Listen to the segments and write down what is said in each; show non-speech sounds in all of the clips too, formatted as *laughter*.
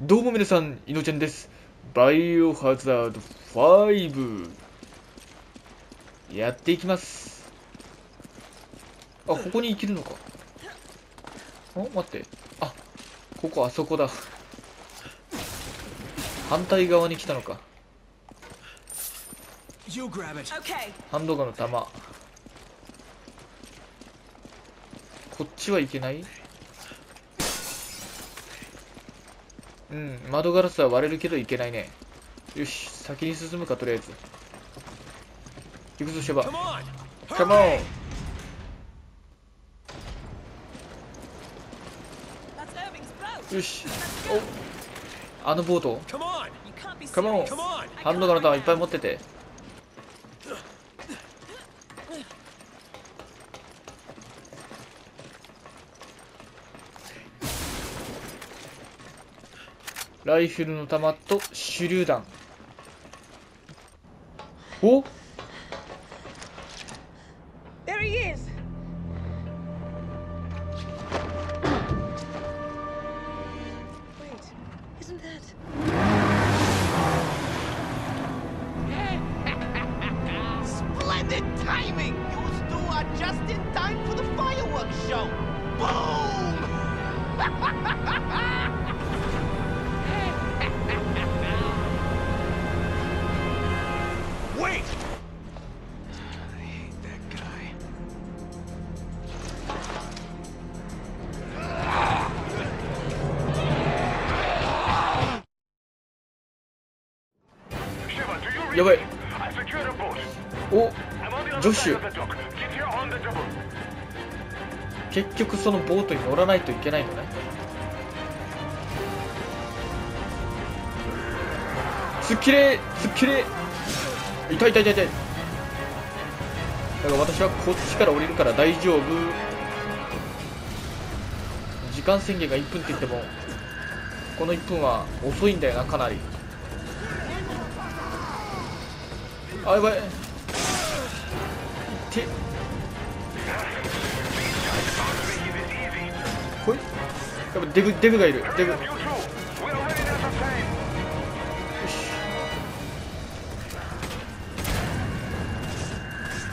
どうも皆さん、いのちゃんです。バイオハザード5。やっていきます。あ、ここに行けるのか。あ、待って。あ、ここあそこだ。反対側に来たのか。ハンドガンの弾。こっちは行けないうん、窓ガラスは割れるけどいけないね。よし、先に進むか、とりあえず。行くぞ、シェバ。カモン.よし。おあのボート？カモン.ハンドガンの弾いっぱい持ってて。ライフルの弾と手榴弾。お There he is. Wait, isn't that? Splendid timing! You two are just in time for the fireworks show! Boom! Of the dock. Get here on the double. 結局そのボートに乗らないといけないのね。すっきれすっきれ痛い痛い痛い痛い。だから私はこっちから降りるから大丈夫。時間宣言が1分って言っても、この1分は遅いんだよな、かなり。あ、やばい。て、こいやっぱデブ、デブがいる。デブ。よ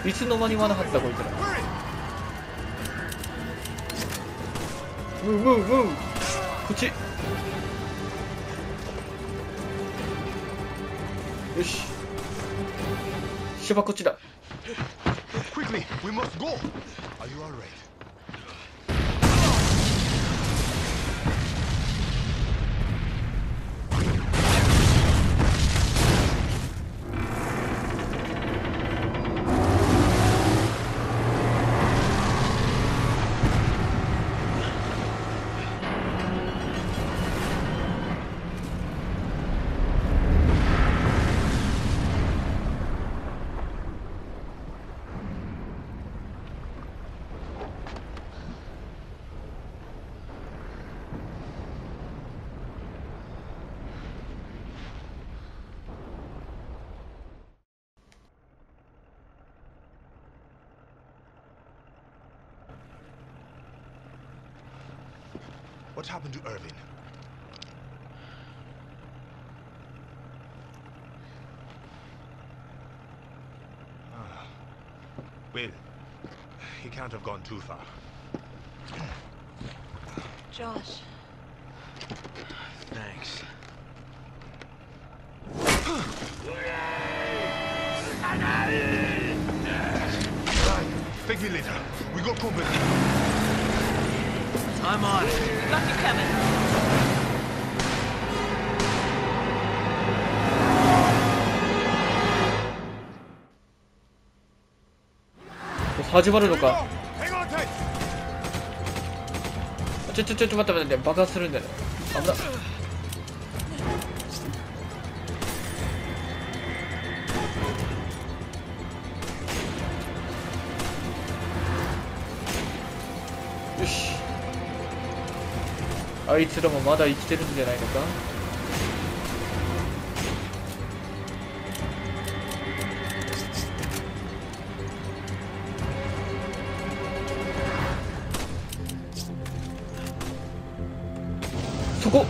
し。いつの間に罠張ったこいつら。ムームームーこっち。よし。芝こっちだ。What happened to Irving? Ah. Well, he can't have gone too far. Josh. Thanks. Thank me later. We got company. 始まるのか？ちょちょちょ待って待って,待って爆発するんだよ危な。いあいつらもまだ生きてるんじゃないのか？そこ。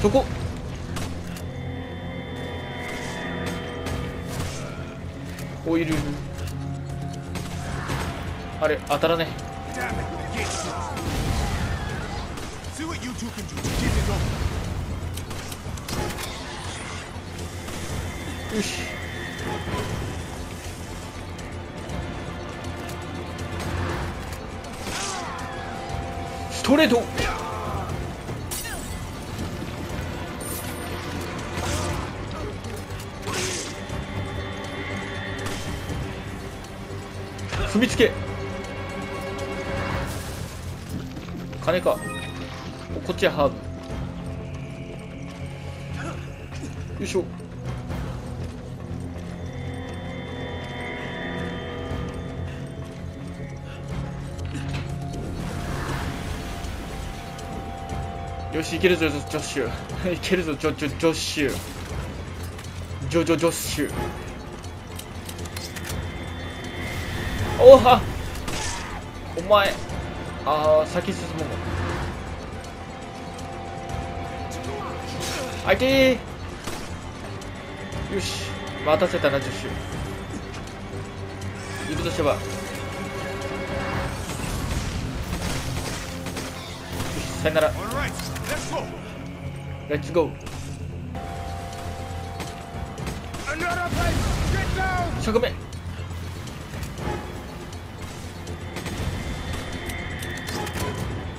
そこ。おいるいるあれ当たらね。Damn よし。ストレート。踏みつけ。金か。こっちはハーブ。よいしょ。よしいけるぞジョッシュ。いけるぞジョジョジョッシュジョジョジョッシュ。おはお前あー先進もう相手よし。待たせたなジョッシュ行くとしては。よしさよなら。レッツゴー Another place. Get down. 100目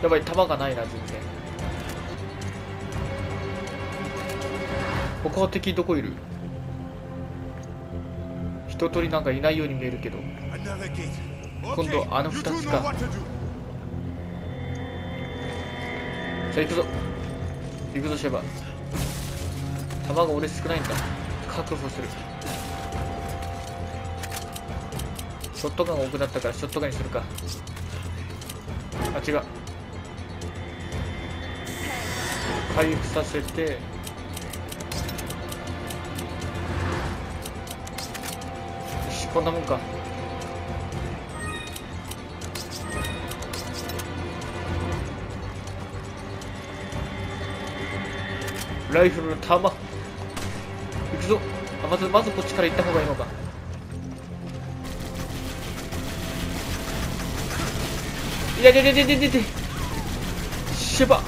やばい弾がないな全然。他は敵どこいる？一通りなんかいないように見えるけど。今度あの you 二 two つか。what to do. さあ行くぞ。行くぞシェバ弾が俺少ないんだ。確保する。ショットガン多くなったからショットガンにするか。あ違う。回復させて。しこんなもんか。ライフルの弾。行くぞ。あまずまずこっちから行った方がいいのか。いやいやいやいやいやいやシェバ。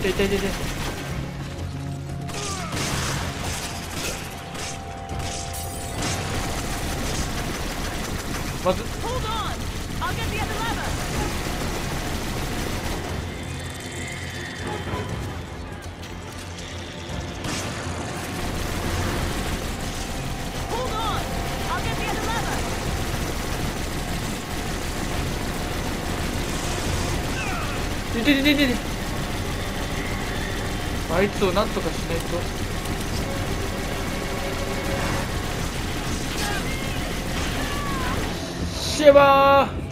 痛い痛い痛い痛いてててててあいつをなんとかしないと。シェバー！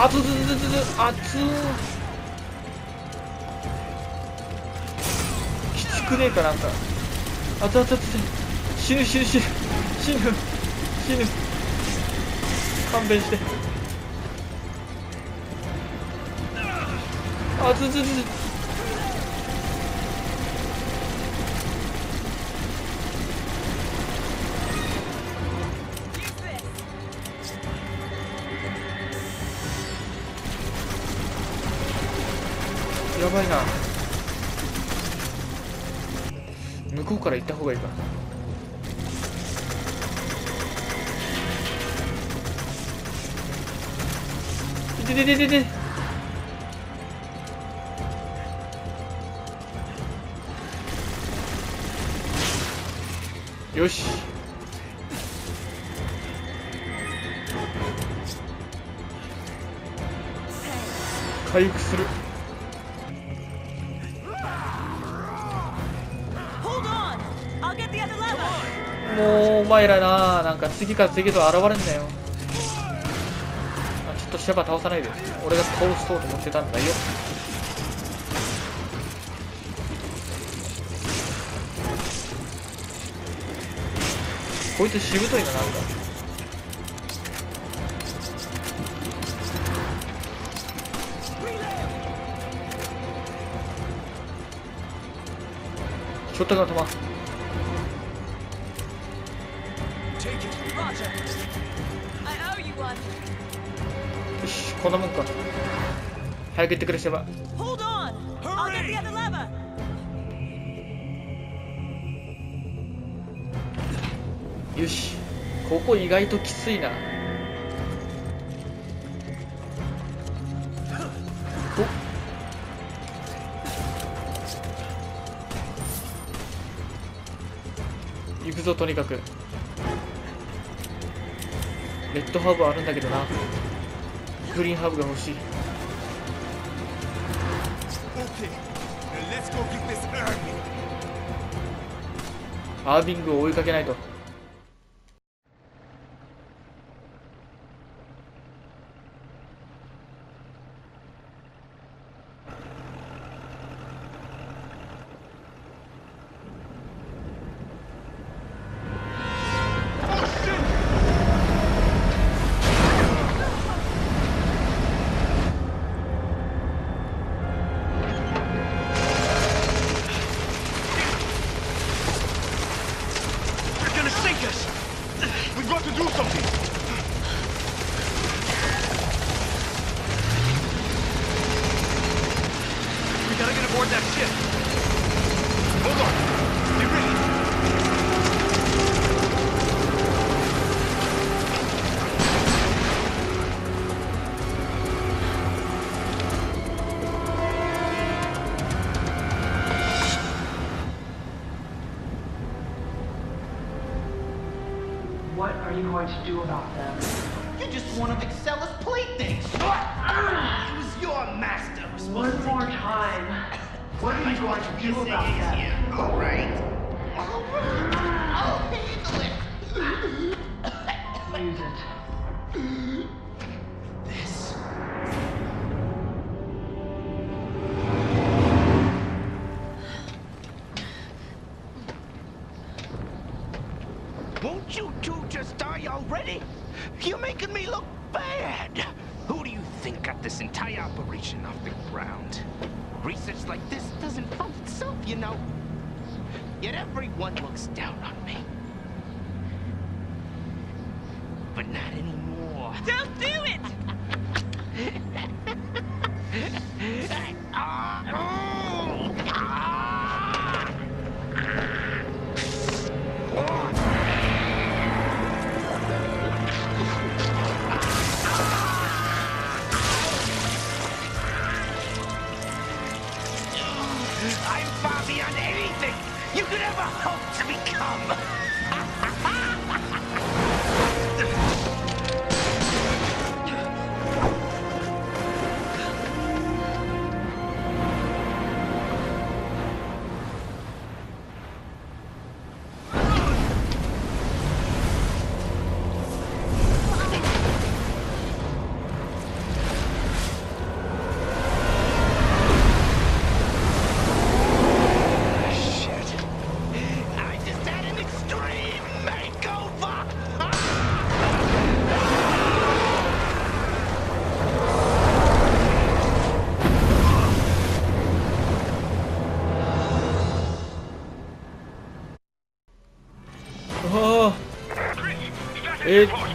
あつつつつつあつきつくねえかなんかあつあつあつ死ぬ死ぬ死ぬ死ぬ死ぬ勘弁してあつつつつ向こうから行った方がいいか。いてててててよし。回復する。前らななんか次から次へと現れんなよ。あちょっとシャバ倒さないで。俺が倒そうと思ってたんだよ。こいつしぶといななんか。ショットガン弾こんなもんか早く行ってくれセバ。Hold on. I'll get the other lever. よしここ意外ときついな。お。行くぞとにかく。レッドハーブあるんだけどなグリーンハーブが欲しい Okay. Now let's go get this army. アービングを追いかけないと That ship. Hold on. Get ready. What are you going to do about them?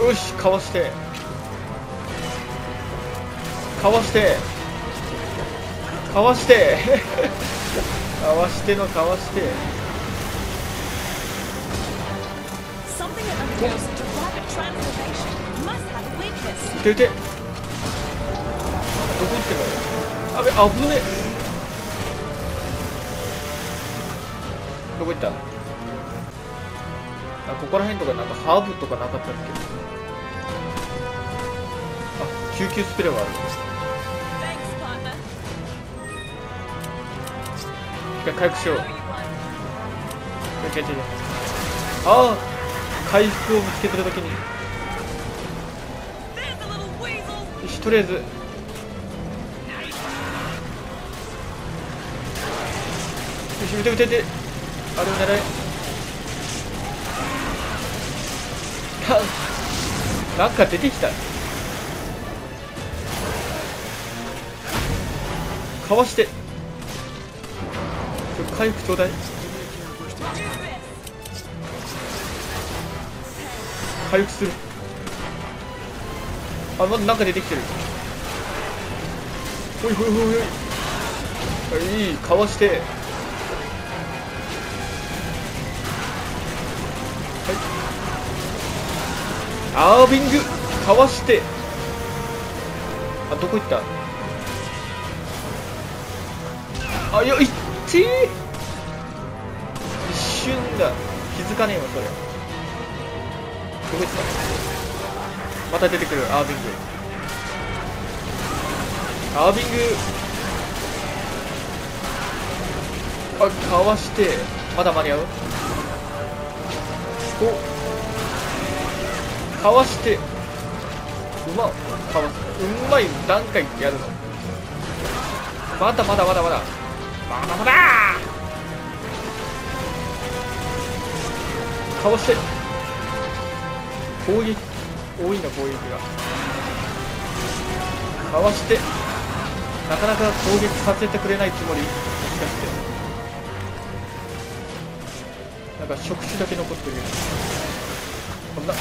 よしかわして。かわして。かわして。*laughs* かわしてのかわして.撃て撃て。どこ行ってんの？あべ危ねえ。どこ行った？あここら辺とかなんかハーブとかなかったっけ？あ救急スプレーはある Thanks, partner. 一回回復しよう。違う違う違うああ回復を見つけてるときに。よしとりあえず。よし撃て撃て撃て。あれを狙え。なんか出てきた。かわして。回復ちょうだい。回復する。あまだなんか出てきてる。ほいほいほいほい。いい。かわして。はい。アービング。かわして。あどこ行った？あいやいってー一瞬だ。気づかねえわそれ。どこ行ったまた出てくるアービング。アービング。あかわしてまだ間に合う？お。かわして。うまかわす。うまい何回やるの。まだまだまだまだ。まだまだかわして。攻撃。多いな攻撃が。かわして。なかなか攻撃させてくれないつもり。もしかして。なんか触手だけ残ってるこんな。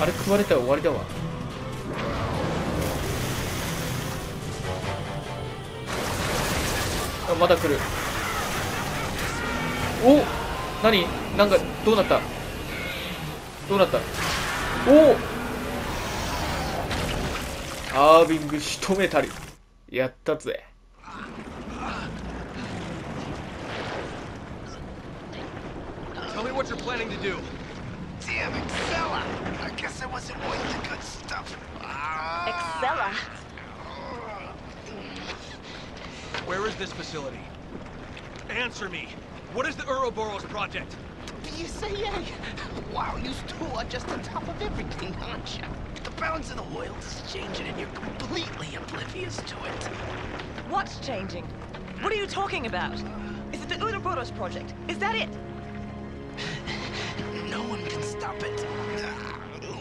あれ食われたら終わりだわ。まだ来る。お何？なんかどうなった？どうなった？お！アービング仕留めたり。やったぜ Where is this facility? Answer me. What is the Ouroboros project? BSAA! Wow, you two are just on top of everything, aren't you? The balance of the world is changing and you're completely oblivious to it. What's changing? What are you talking about? Is it the Ouroboros project? Is that it? *sighs* No one can stop it.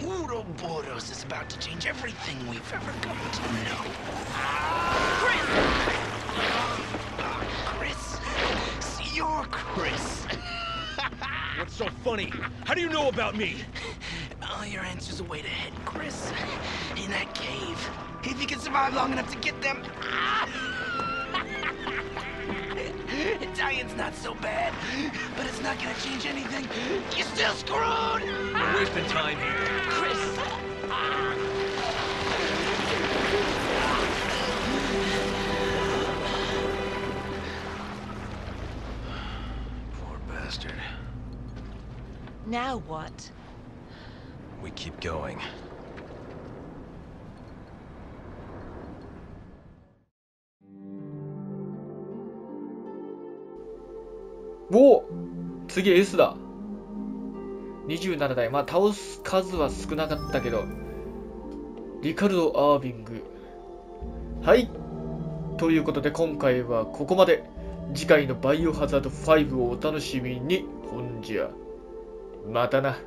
*sighs* Ouroboros is about to change everything we've ever come to know. Chris! Chris. *laughs* What's so funny? How do you know about me? All your answers await ahead, Chris. In that cave. If you can survive long enough to get them. *laughs* Italian's not so bad, but it's not gonna change anything. You're still screwed! We're wasting time here. Chris! Now what? We keep going. お次 S だ。27台まあ倒す数は少なかったけどリカルド・アービング。はい。ということで今回はここまで。次回のバイオハザード5をお楽しみに。ほんじゃまたな。